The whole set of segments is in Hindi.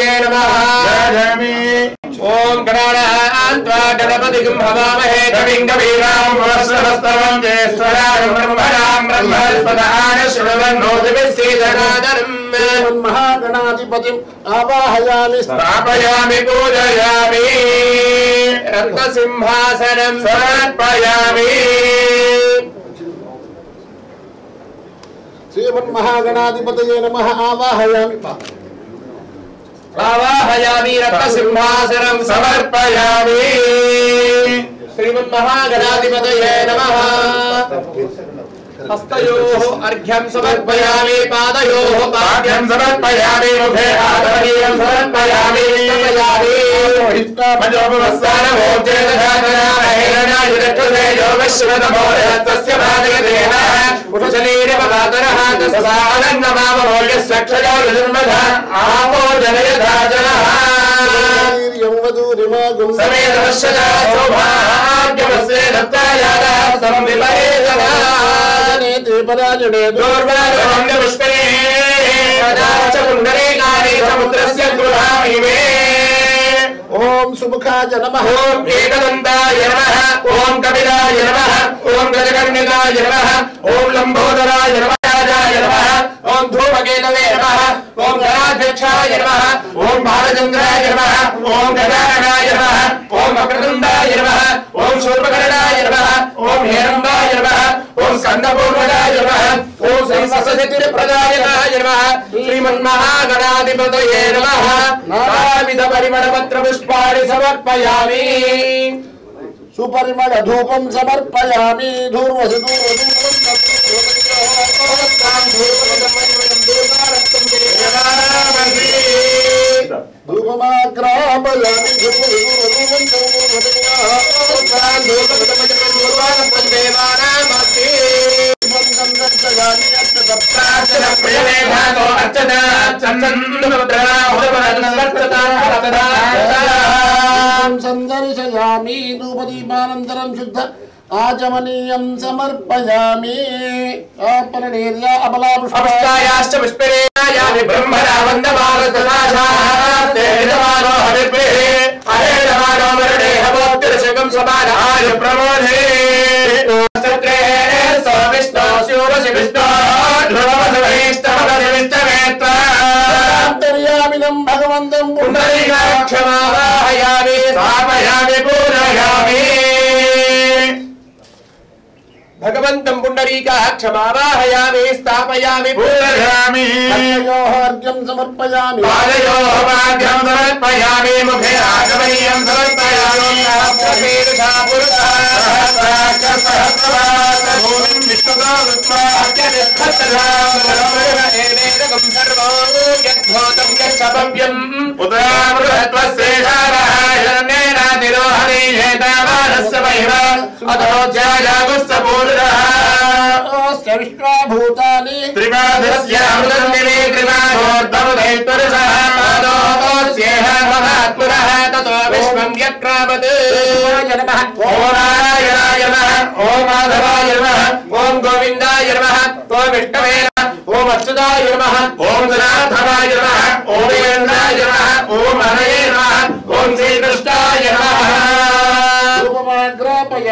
नमः। ॐ गणानान्त्वा गणपतिं हवामहे कविं कवीरां वस्त्रवस्तवं ज्येष्ठरां ब्रह्मणां ब्रह्मस्पदान शृण्वन्नोतिभिस्सीदनादरम् महागणाधिपतिम् आवाहयामि। स्थापयामि पूजयामि। रत्नसिंहासनं समर्पयामि। श्रीमन्महागणाधिपतये नमः। आवाहयामि। आवाहयामि रत्नसिंहासनं समर्पयामि। श्रीमन्महागणाधिपतये नमः। हस्तयोः अर्घ्यं समर्पयामि पादयोः पाद्यं समर्पयामि मुखे आदरणीयं समर्पयामि। योगश्रतमोदस्य भागयदेह पुरुषलीरपदातरः तस्मानन्दमाममौल्यस्य निर्मध आपो जनयधा जनः समेतवश्यदा सौभाग्यमस्ये दत्तायादा समं नेते पराजने दुर्वारण्यपुष्पे पदाश्च पुण्डरीकारे समुद्रस्य गृहामि मे ॐ सुमुखाय नमः ॐ एकदन्ताय नमः ॐ कपिलाय नमः ॐ गजकर्णिकाय नमः ॐ लम्बोदराय नमः ॐ धूमकेतवे नमः ॐ गणाध्यक्षाय नमः ॐ बालचन्द्राय नमः ॐ गजाननाय नमः ॐ अकृतुण्डाय नमः ॐ शूर्पकर्णाय नमः ॐ हेरम्बाय नमः ॐ स्कन्दपूर्वजाय नमः। श्रीसस्यतिप्रदायनाय नमः। श्रीमन्महागणाधिपतये नमः समर्पयामि। सुपरिमळ धूपं समर्पयामि। धूर्वसि धूपमाग्रापयामि सन्दर्शयामि धूपदीपानन्तरं शुद्ध आचमनीयं समर्पयामि आपरणेर्य अबलापुष्पा अवस्थायाश्च पुष्पिरेणायामि ब्रह्मणा वन्दमानसदाशास्ते यजमानो मरणे हवोत्तिरशकं समानाय प्रमोदे भगवन्तं पुण्डरीकाक्षमावाहयामि स्थापयामि पूजयामि पुण्डरीकायोः अर्घ्यं समर्पयामि। पादयोः पाद्यं समर्पयामि मुखे आगमनीयं समर्पयामि। पुरुषः विश्वतो सर्वो यद्भूतं हेतावानस्य महिमा। अधो विश्वाभूतानि त्रिपादस्यामृतन्दिने कृपाधोर्धमुदैत्वरसः पादोऽस्येह महात्पुरः ततो विश्वं व्यक्रामत् नमः नमः ॐ माधवाय नमः ॐ गोविन्दाय नमः ॐ विष्णवे ॐ अच्युताय नमः ॐ जनार्दनाय नमः ॐ वीरेन्द्राय नमः ॐ हरये नमः।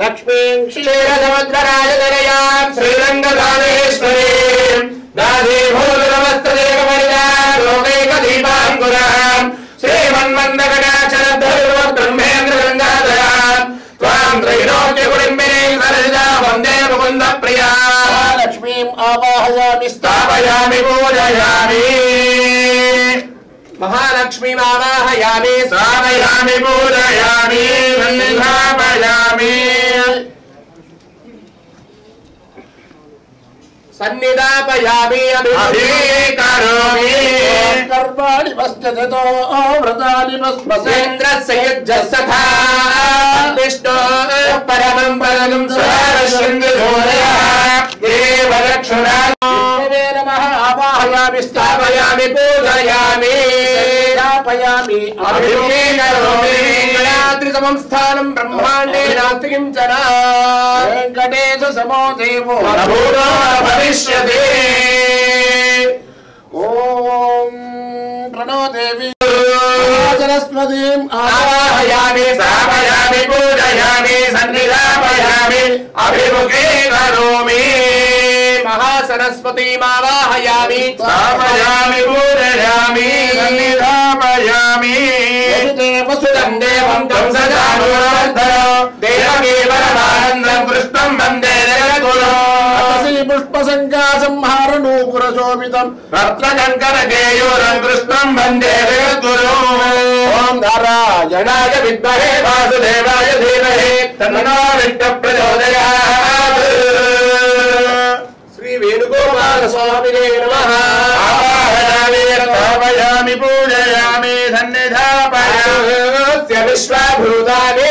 लक्ष्मीं क्षीरसमुद्रराजतनयां श्रीरङ्गदानेश्वरी दासी भूतनमस्तदेवमरिया लोकैकदीपाङ्कुराम् श्रीमन्मन्दकटाक्षरद्धर्मब्रह्मेन्द्रगङ्गाधराम् त्वां त्रैलोक्यकुडिम्बिनीं सरसिजा वंदे मुकुन्दप्रिया। लक्ष्मीम् आवाहयामि स्थापयामि पूजयामि। महालक्ष्मीमावाहयामि स्थापयामि पूजयामि स्थापयामि सन्निधापयामि अभिकरो वस्त्यजतो व्रतानि भस्मसे युज्जसथा विष्णो परमं पदं स्वारशृङ्गधोरया देवलक्षणा नमः आवाहयामि स्थापयामि पूजयामि। సమర్పయామి సంస్థానం బ్రహ్మాండే నాస్తి కించన వెంకటేశ సమో దేవో భవిష్యతి ఓం ప్రణో దేవి సరస్వతీం ఆవాహయామి స్థాపయామి పూజయామి సన్నిధాపయామి అభిముఖే కరోమి महासरस्वतीमावाहयामि स्थापयामि पूजयामि सन्निधापयामि। वसुदेव देवं सदा नूरवर्धनो देवकी परमानन्दं कृष्णं वंदे जगद्गुरो। तपसि पुष्पसङ्कासंहार नूपुरशोभितम् रत्नकङ्कणकेयूरं कृष्णं वंदे जगद्गुरो। ॐ नारायणाय विद्महे वासुदेवाय धीमहि। तन्नो विष्णु स्वामिने नमः आवाहयामि स्थापयामि पूजयामि सन्निधापयामि विश्वाभूतानि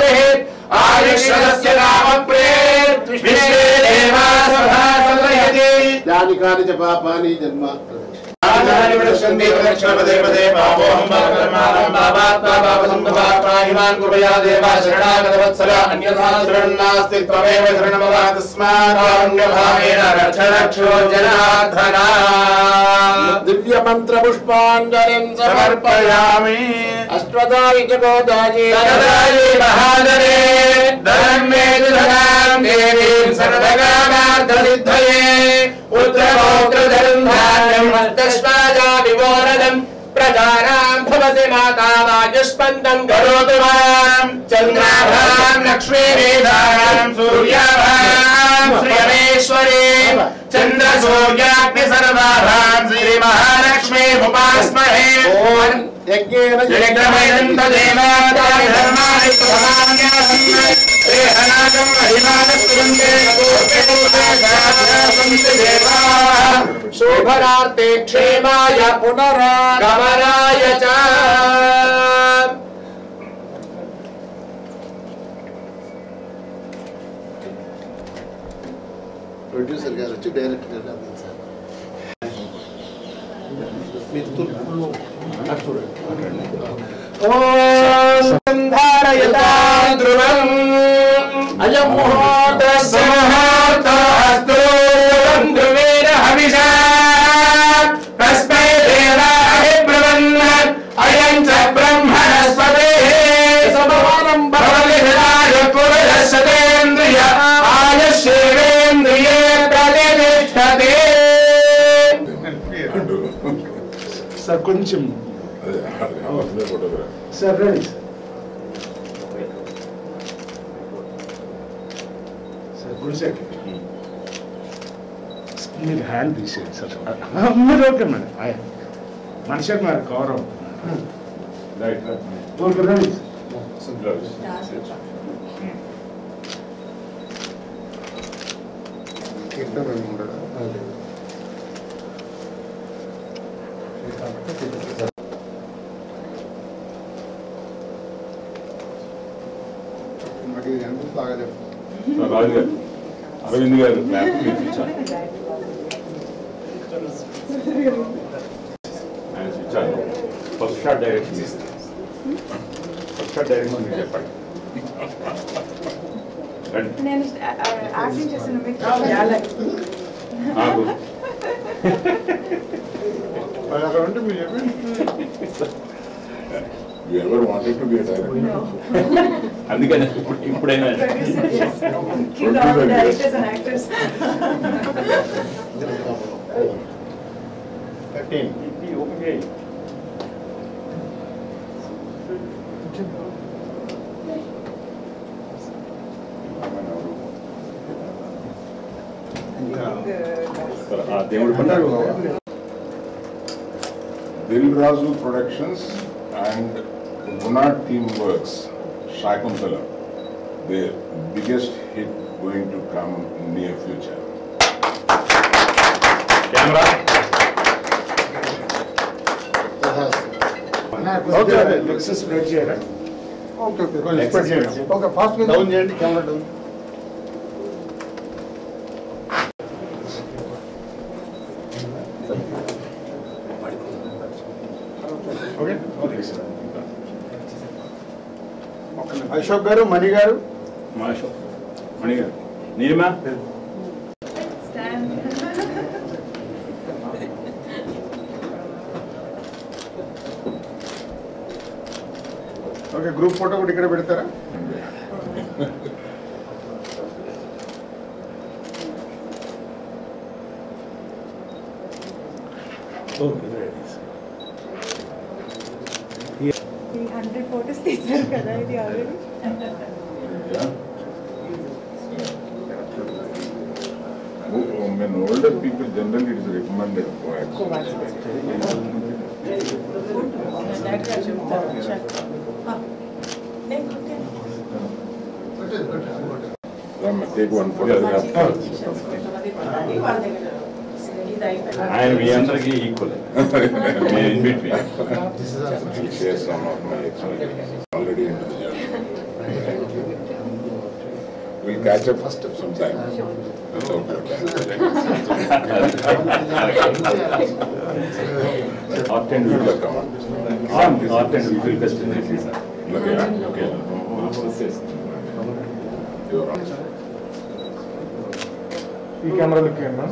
आयुष्यस्य नाम प्रेत विश्वे देवा सभा सदयति यानि च पापानि जन्म विनश्यन्ति पदे पापोऽहं पापकर्माणं इमान् कृपया देवा शरणागतवत्सल अन्यथा शरणं नास्ति त्वमेव शरणमव रक्षो जनार्दना दिव्यमन्त्रपुष्पाञ्जलिं समर्पयामि अश्वदायि च गोदायि तददायि महादने धर्मे धनां देवीं सर्वकामार्थसिद्धये पुत्रपौत्रधनं धान्यं हस्तश्वाजा विवोरदम् प्रजानां वायुष्पन्दं करोतु माँ चन्द्राभां लक्ष्मीमेधानां सूर्याभां श्रियमेश्वरी चन्द्रसूर्याग्नि सर्वाभां श्रीमहालक्ष्मी उपास्महे शोभनार्थे क्षेमाय पुनरागमनाय च। ప్రొడ్యూసర్ గారు వచ్చి డైరెక్టర్ గారు అందించారు మీరు తూర్పు అటు చూడండి. కొంచెం సార్ రండి సార్ గుడిసాకి మీరు హ్యాండ్ తీసేయండి సార్ ఆ, మీరు ఓకే మేడం ఆయ్. మనిషికి మరి గౌరవం ఓకే రండి రాజు గారు అరవింద్ గారు ల్యాప్ ఇప్పించాను ఆయన on first shot direction first shot direction మీరు చెప్పండి. నేను యాక్టింగ్ చేసిన అక్కడ ఉంటే మీరు చెప్పండి. You ever wanted to be a director? అందుకని ఇప్పుడు ఇప్పుడైనా Kill all the directors and actors. Thirteen ఇది ఓపెన్ చేయి ఆ దేవుడి and the Gunnar team works, Shakuntala, the biggest hit going to come in near future. Camera. Okay, okay, okay. Okay, fast down. Ashok గారు మణి గారు. మాషో మణి గారు. Neelima? Stand. Okay group photo కూడా ఇక్కడ పెడతారా? ఈ హండ్రెడ్ ఫోటోస్ తీసారు కదా ఇది already Yeah. Um, in older people, generally it is recommended Ram, take. I am equal. in between. Some of my experience. catch up first sometime. Hot and will come on. On, and will. Okay, okay. ಈ ಕ್ಯಾಮ್ರಾ ಲುಕ್ ಏನು